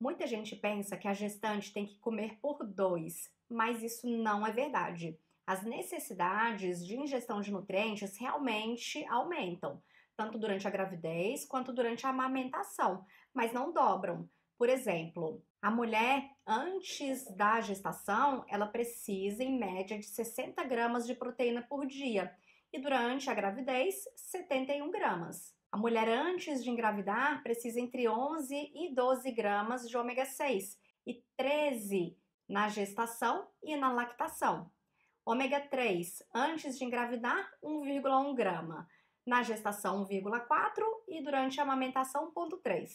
Muita gente pensa que a gestante tem que comer por dois, mas isso não é verdade. As necessidades de ingestão de nutrientes realmente aumentam, tanto durante a gravidez quanto durante a amamentação, mas não dobram. Por exemplo, a mulher antes da gestação, ela precisa em média de 60 gramas de proteína por dia e durante a gravidez, 71 gramas. A mulher antes de engravidar precisa entre 11 e 12 gramas de ômega 6 e 13 na gestação e na lactação. Ômega 3 antes de engravidar, 1,1 grama. Na gestação, 1,4 e durante a amamentação, 1,3.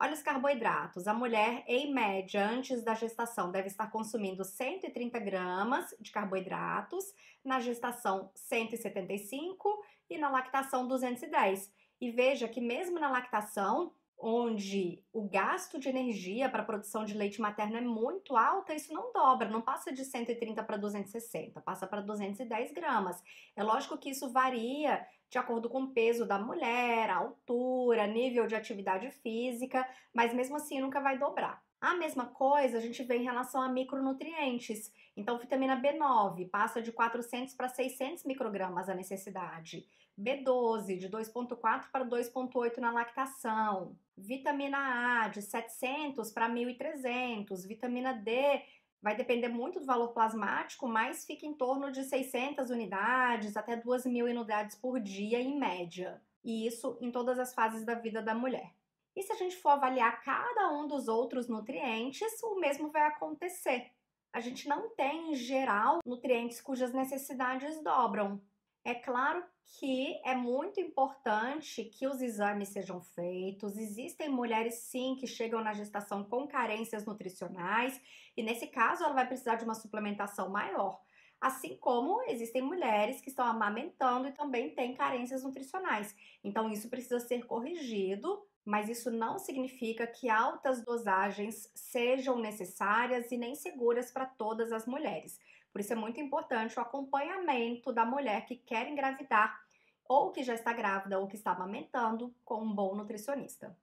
Olha os carboidratos. A mulher, em média, antes da gestação, deve estar consumindo 130 gramas de carboidratos, na gestação 175 e na lactação 210. E veja que mesmo na lactação, onde o gasto de energia para a produção de leite materno é muito alta, isso não dobra, não passa de 130 para 260, passa para 210 gramas. É lógico que isso varia de acordo com o peso da mulher, altura, nível de atividade física, mas mesmo assim nunca vai dobrar. A mesma coisa a gente vê em relação a micronutrientes. Então, vitamina B9 passa de 400 para 600 microgramas a necessidade. B12 de 2,4 para 2,8 na lactação. Vitamina A de 700 para 1.300. Vitamina D vai depender muito do valor plasmático, mas fica em torno de 600 unidades até 2.000 unidades por dia em média. E isso em todas as fases da vida da mulher. E se a gente for avaliar cada um dos outros nutrientes, o mesmo vai acontecer. A gente não tem, em geral, nutrientes cujas necessidades dobram. É claro que é muito importante que os exames sejam feitos. Existem mulheres, sim, que chegam na gestação com carências nutricionais, e nesse caso ela vai precisar de uma suplementação maior. Assim como existem mulheres que estão amamentando e também têm carências nutricionais. Então, isso precisa ser corrigido mas isso não significa que altas dosagens sejam necessárias e nem seguras para todas as mulheres. Por isso é muito importante o acompanhamento da mulher que quer engravidar ou que já está grávida ou que está amamentando com um bom nutricionista.